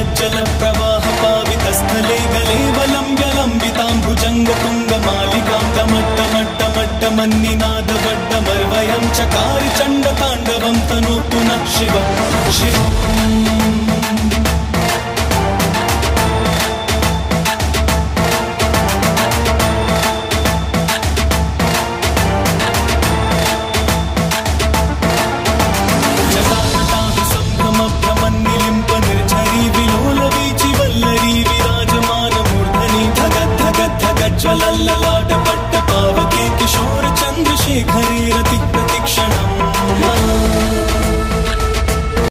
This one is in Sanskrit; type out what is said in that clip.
गलज्जल प्रवाह पावितस्थले गलेवलं गलम्बिताम्बुजङ्गतुङ्गमालिकां गमट्टमट्टमट्टमन्निनादवड्डमर्वयं चकारि चण्डताण्डवं तनोतु नः शिवम्। शिवम् चलल्ललाटपट्टपावकी किशोरचन्द्रशेखरे रतिप्रतिक्षणम्